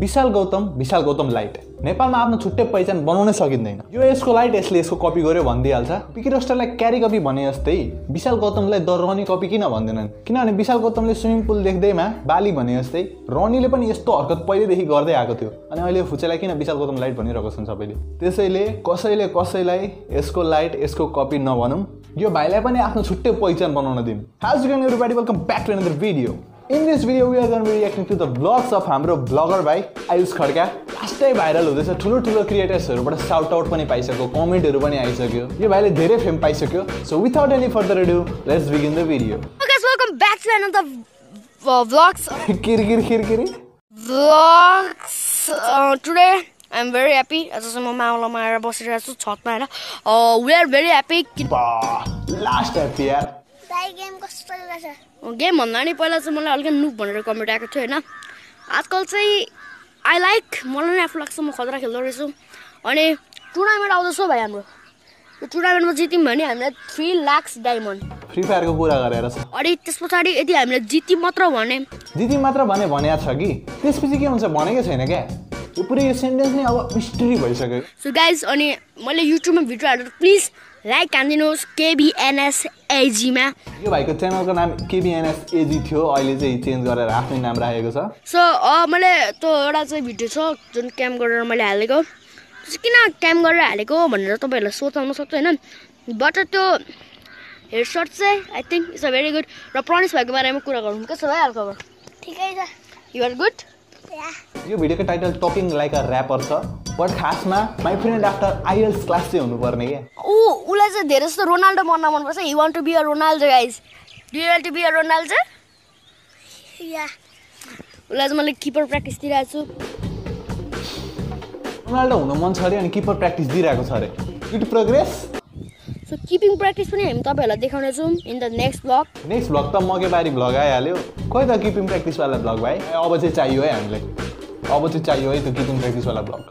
विशाल Gautam Vishal Gautam light नेपालमा आफ्नो छुट्टै पहिचान बनाउनै सकिँदैन। यो यसको लाइट यसले यसको कपी गर्यो भनिदिइहाल्छ पिकी रोस्टरलाई क्यारी कपी भने जस्तै विशाल गौतमलाई द रनी कपी किन भन्दैनन्? किनभने विशाल गौतमले स्विमिङ पुल देख्दैमा बाली भने जस्तै रनीले पनि यस्तो हरकत पहिल्यैदेखि गर्दै आएको थियो। अनि अहिले फुचेलाई किन विशाल गौतम लाइट भनिरहेको छन् सबैले? त्यसैले कसैले कसैलाई यसको लाइट यसको कपी नभनौँ। यो भाइलाई पनि आफ्नो छुट्टै पहिचान बनाउन दिउँ हाज welcome back to another video in this video we are gonna be reacting to the vlogs of हाम्रो ब्लगर भाइ आयुष खड्का लास्टै भाइरल हुँदैछ ठुलो ठुलो क्रिएटर्सहरूबाट साउट आउट पनि पाइसक्यो कमेन्टहरू पनि आइसक्यो यो भाइले धेरै fame पाइसक्यो so without any further do let's begin the video back to another uh, vlogs. किरकिर किरकिरी. Uh, today I'm very happy. आज चाहिँ म मावलामा आएर बसिरहेको छु छतमा होइन we are very happy last happy यार गेम कस्तो गेम भन्दा नि पहिला चाहिँ मलाई अलिकति नुक भनेर कमेन्ट आएको थियो होइन आजकल चाहिँ आई लाइक मलाई नै आफू लाग्छ म खतरा खेल्दो रहेछु अनि टुर्नामेन्ट आउँदैछ भाइ हाम्रो यो टुर्नामेन्टमा जित्यौँ भने हामीलाई थ्री लाक्स डायमन्ड फ्री फायरको कुरा गरेर छ अनि त्यस पछाडि यदि हामीले जित्यौँ मात्र भने दिदी मात्र भने भनेको छ कि त्यसपछि के हुन्छ भनेकै छैन क्या यो पुरै यो सेन्टेन्स नै अब मिस्ट्री भइसक्यो। सो गाइज अनि मैले युट्युबमा भिडियो हालेर प्लिज लाइक हानिदिनुहोस् केबिएनएस एजीमा यो भाइको च्यानलको नाम केबिएनएस एजी थियो अहिले चाहिँ चेन्ज गरेर आफ्नै नाम राखेको छ। सो मैले त्यो एउटा चाहिँ भिडियो छ जुन क्याम गरेर मैले हालेको। त्यो चाहिँ किन क्याम गरेर हालेको भनेर तपाईँहरूलाई सोचाउन सक्छ होइन? बट त्यो हेयर सर्ट चाहिँ I think it's a very good र प्रनिस भाइको बारेमा कुरा गरौँ के छ भाइ हाल खबर ठिकै छ। युआर गुड या यो भिडियोको title talking like a rapper छ बट खासमा my friend after IELTS class चाहिँ हुनुपर्ने क्या ऊ उसलाई चाहिँ धेरै जस्तो रोनाल्डो बन्न मनपर्छ। He want to be a Ronaldo guys do want to be a Ronaldo या उसलाई चाहिँ मैले किपर प्र्याक्टिस दिइरहेको छु। रोनाल्डो हुनु मन छ अरे अनि किपर प्र्याक्टिस दिइरहेको छ अरे। Good progress so keeping practice पनि हामी तपाईँहरूलाई देखाउनेछौँ in the next vlog next vlog त मकैबारी भ्लग आइहाल्यो। खोइ त किपिङ प्र्याक्टिसवाला भ्लग भाइ। अब चाहिँ चाहियो है हामीलाई। अब चाहिँ चाहियो है त्यो किपिङ प्र्याक्टिसवाला भ्लग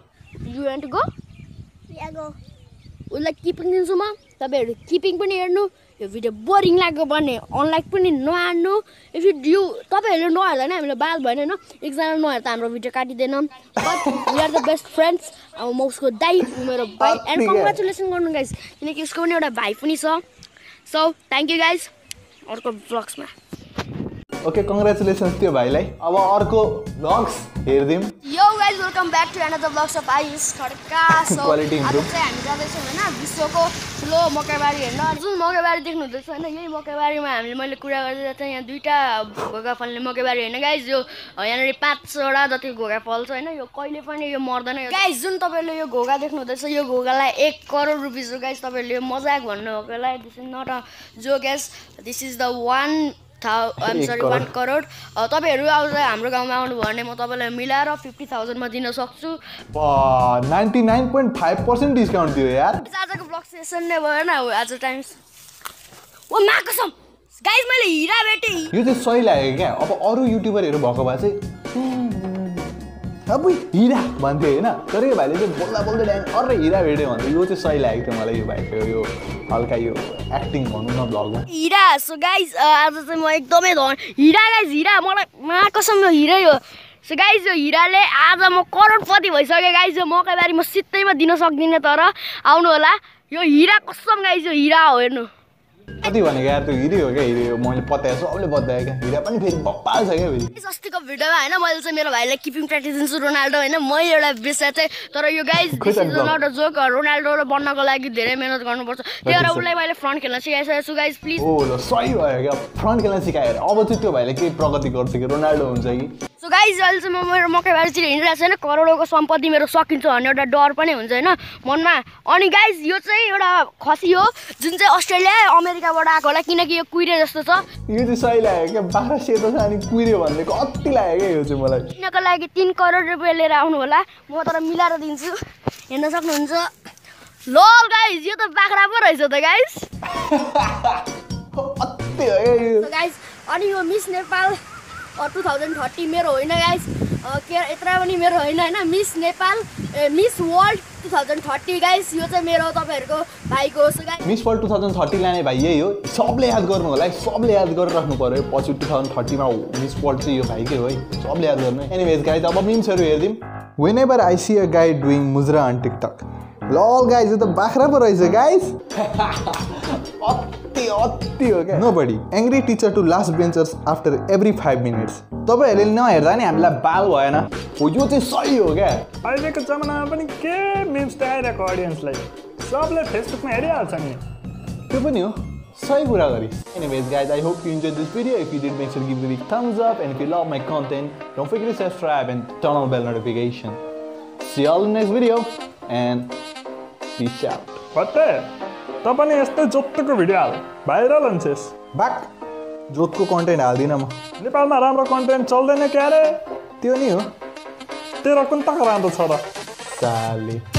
यु वान्ट गो उसलाई किपिङ दिन्छु म। तपाईँहरू किपिङ पनि हेर्नु। यो भिडियो बोरिङ लाग्यो भने अनलाइक पनि नहार्नु इफ यु तपाईँहरूले नहेर्दा नि हामीलाई बाल भएन होइन? एकजना नहेर त हाम्रो भिडियो काटिँदैन। But we are the best friends अब म उसको दाइ ऊ मेरो भाइ। एन्ड। कङ्ग्रेचुलेसन गर्नु गाइज किनकि उसको पनि एउटा भाइ पनि छ। सो थ्याङ्क यू गाइज अर्को ब्लग्समा ओके कङ्ग्रेचुलेसन्स त्यो भाइलाई। अब अर्को भ्लग्स हेरिदिउँ। यो guys welcome back to another vlogs of Aayush Khadka so आज improve. चाहिँ हामी जाँदैछौँ होइन? विश्वको ठुलो मकैबारी हेर्न जुन मकैबारी देख्नु हुँदैछ होइन यही मकैबारीमा हामीले मैले कुरा गर्दै चाहिँ यहाँ दुईवटा घोगा फल्ने मकैबारी होइन। गाइज यो यहाँनिर पाँचवटा जति घोगा फल्छ होइन यो कहिले पनि यो मर्दैन। गाइज जुन तपाईँले यो घोगा देख्नु हुँदैछ यो घोगालाई एक करोड रुपिस गाइज तपाईँले यो मजाक भन्नुभएकोलाई दिस इज नट जो gas this is the one thou I'm sorry. One crore. तपाईँहरू आउँछ हाम्रो गाउँमा आउनुभयो भने म तपाईँलाई मिलाएर फिफ्टी थाउजन्डमा दिन सक्छु। Ninety nine point five percent discount दियो यार। आजको ब्लग सेसन नै भएन अब आज टाइम ओ मा कसम गाइज मैले हिरा भेटेँ। यो चाहिँ सही लाग्यो क्या। अब अरू युट्युबरहरू भएको भए चाहिँ अब हिरा भन्थ्यो होइन तर यो भाइले चाहिँ बोल्दा बोल्दै ड्याङ अरे हिरा भेट्यो भन्थ्यो यो चाहिँ सही लागेको थियो मलाई यो भाइको यो हल्का यो एक्टिङ भनौँ न ब्लगमा हिरा सो गाइज आज चाहिँ म एकदमै धन हिरा गाइज हिरा मलाई मा कसम हिरै हो सो गाइज यो हिराले आज म करोडपति भइसकेँ गाइज यो मकैबारी म सित्तैमा दिन सक्दिनँ तर आउनु होला यो हिरा कसम गाइज यो हिरा हो हेर्नु कति भनेको यार त्यो हिरै हो क्या हिरै हो मैले बताएँ सबले बताएँ क्या हिरा पनि फेरि बप्पाल छ क्या फेरि अस्तिको भिडियोमा होइन मैले चाहिँ मेरो भाइलाई किपिङ प्र्याक्टिस दिन्छु रोनाल्डो होइन मै एउटा विषय चाहिँ तर यो guys vlog. Not a joke Ronaldo बन्नको लागि धेरै मिहिनेत गर्नुपर्छ त्यही भएर उसलाई मैले फ्रन्ट खेल्न सिकाइसकेको छु गाइज प्लिज ओ ल सही भयो क्या फ्रन्ट खेल्न सिकाएर अब चाहिँ त्यो भाइले केही प्रगति गर्छ कि रोनाल्डो हुन्छ कि सो गाइज अहिले चाहिँ म मेरो मकैबारीतिर हिँडिरहेको छु होइन? करोडौँको सम्पत्ति मेरो सकिन्छ भन्ने एउटा डर पनि हुन्छ होइन? मनमा अनि गाइज यो चाहिँ एउटा खसी हो जुन चाहिँ अस्ट्रेलिया अमेरिकाबाट आएको होला किनकि यो कुहिरे जस्तो छ। यो चाहिँ सही लाग्यो क्या बाह्र सेतो छ अनि कुहिऱ्यो भन्ने कति लाग्यो क्या यो चाहिँ मलाई। किनको लागि तिन करोड रुपियाँ लिएर आउनु होला म तर मिलाएर दिन्छु। हेर्न सक्नुहुन्छ। लोल गाइज यो त बाख्रा पो रहेछ त गाइज गाइज अनि यो Miss Nepal two thousand thirty मेरो होइन गाइज के यत्र पनि मेरो होइन होइन? मिस नेपाल ए, Miss World two thousand thirty guys यो चाहिँ मेरो तपाईँहरूको भाइको हो guys Miss World two thousand thirty लाने भाइ यही हो। सबले याद गर्नु होला है सबले याद गरिराख्नु पऱ्यो पछि टु थाउजन्ड थर्टीमा मिस वर्ल्ड चाहिँ यो भाइकै हो है सबले याद गर्नु एनिवेज गाइज अब मिम्सहरू हेरिदिउँ। When ever I see a guy doing mujra on TikTok लल गाइज यो त बाख्रा पो रहेछ गाइज अति अति हो क्या nobody angry teacher to last benchers after every five minutes तपाईँहरूले नहेर्दा नि हामीलाई बाल भएन हो यो चाहिँ सही हो क्या अहिलेको जमानामा पनि के मिम्स त आइरहेको अडियन्सलाई सबले फेसबुकमा हेरिहाल्छ नि त्यो पनि हो सही कुरा गरी Anyways guys, I hope you enjoyed this video. If you did, make sure to give it a big thumbs up. And if you love my content, don't forget to subscribe and turn on the bell notification. See you all in the next video. And peace out. भट्टे तँ पनि यस्तै जोत्तोको video हाल viral हुन्छेस् बाक जोतको content हाल्दिनँ म नेपालमा राम्रो कन्टेन्ट चल्दैन क्यारे त्यो नि हो तेरो कुन तक राम्रो छ र साले